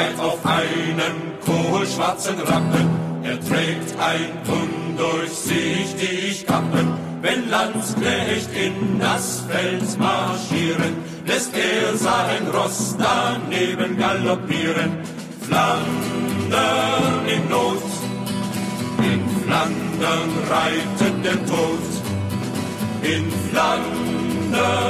reitet auf einem kohlschwarzen Rappen. Er trägt ein undurchsichtig Kappen. Wenn Landsknecht in das Feld marschieren, lässt er sein Ross daneben galoppieren. Flandern in Not, in Flandern reitet der Tod. In Flandern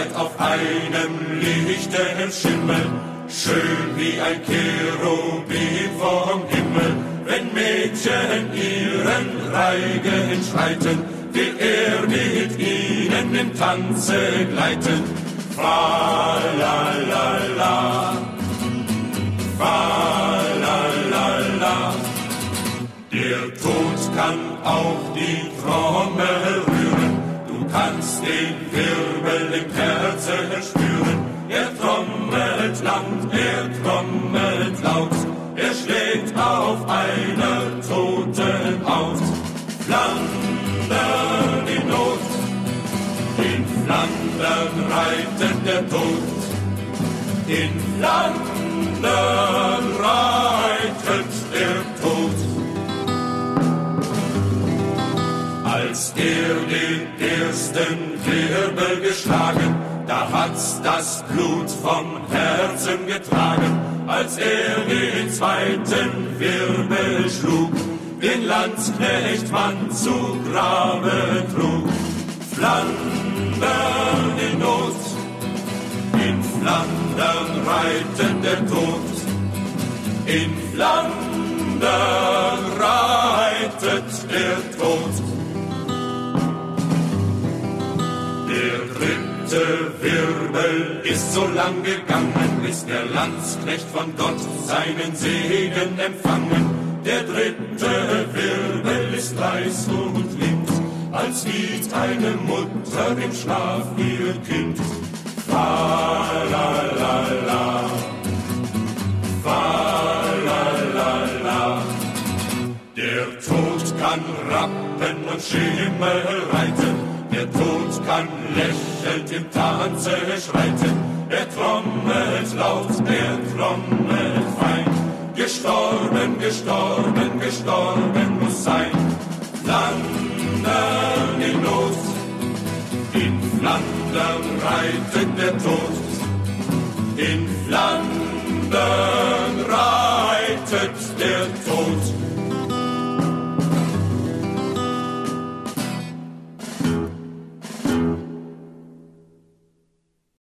Reitet auf einem lichten Schimmel, schön wie ein Cherubim vom Himmel. Wenn Mädchen ihren Reigen schreiten, will er mit ihnen im Tanze gleiten. Fa la la la, fa la la la. Der Tod kann auch die Trommel rühren, du kannst den Wirbel im Herzen spüren. Er trommelt lang, er trommelt laut, er schlägt auf einer toten Haut. Flandern in Not, in Flandern reitet der Tod. In Flandern reitet den ersten Wirbel geschlagen, da hat's das Blut vom Herzen getragen. Als er den zweiten Wirbel schlug, den Landsknecht Mann zu Grabe trug. Flandern in Not, in Flandern reitet der Tod. In Flandern reitet der Tod. Dritte Wirbel ist so lang gegangen, bis der Landsknecht von Gott seinen Segen empfangen. Der dritte Wirbel ist leis und lind, als wiegt eine Mutter im Schlaf ihr Kind. Fa la la la, kann Rappen und Schimmel reiten, der Tod kann lächelnd im Tanze schreiten. Er trommelt laut, er trommelt fein. Gestorben, gestorben, gestorben muss sein. Flandern in Not, in Flandern reitet der Tod. In Flandern